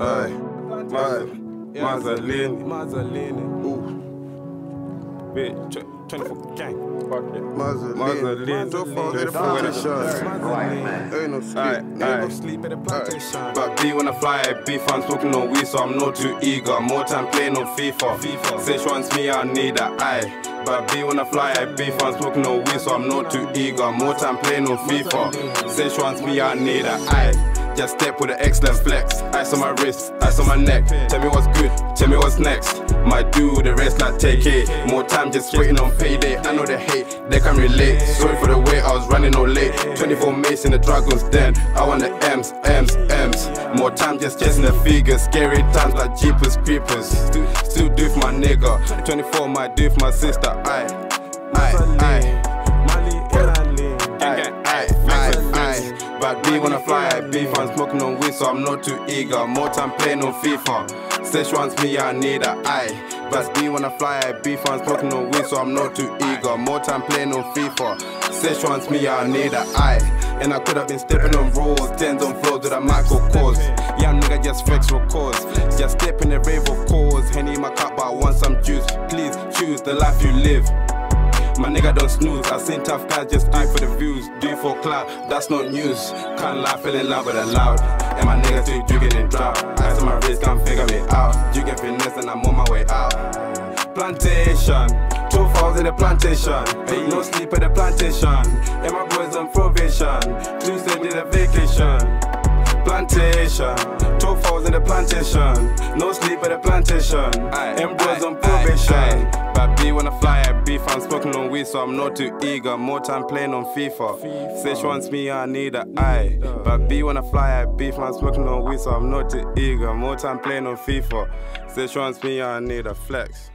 Aye. Mazzolini. Mazzolini. Ooh. Bitch, tw- 24 gang. Mazzolini. Mazzolini. So far, Yeah, the plantation. Mazzolini. Ain't no sleep. Aye, Ain't aye. no No sleep at the plantation. But B when I fly, I beef, I'm smoking on weed, so I'm not too eager. More time playing on FIFA. FIFA. Say she wants me, I need a eye. But B when I fly, I beef, I'm smoking on weed, so I'm not too eager. More time playing on FIFA. Say she wants me, I need a eye. Just step with an excellent flex. Ice on my wrist, ice on my neck. Tell me what's good, tell me what's next. My dude, the rest, not take it. More time just waiting on payday. I know they hate, they can relate. Sorry for the way I was running all late. 24 Mase in the dragon's den. I want the M's, M's, M's. More time just chasing the figures. Scary times like Jeepers, Creepers. Still, still do for my nigga. 24 might do for my sister. Aye, aye, aye. When I fly, I beef. I'm smoking on weed, so I'm not too eager. More time playing on FIFA. Say she wants me, I need a eye. But B when I fly, I beef. I'm smoking on weed, so I'm not too eager. More time playing on FIFA. Say she wants me, I need a eye. And I could have been stepping on rolls, tens on floors with a micro cause. Young nigga just flex for cause. Just step in the rave of cause. Henny in my cup, but I want some juice. Please choose the life you live. My nigga don't snooze. I seen tough guys just do it for the views, do it for clout. That's not news. Can't lie, fell in love with a loud. And my niggas still drinking in drought. Eyes on my wrist, can't figure me out. You get finesse and I'm on my way out. Plantation, two falls in the plantation. Hey, no sleep at the plantation. And my boys on probation. Tuesday did a vacation. Plantation, two falls in the plantation. No sleep at the plantation. And boys on probation. But B I fly, I beef. I'm smoking on weed, so I'm not too eager. More time playing on FIFA. Say she wants me, I need a eye. But B when I fly, I beef. I'm smoking on weed, so I'm not too eager. More time playing on FIFA. Say she wants me, I need a flex.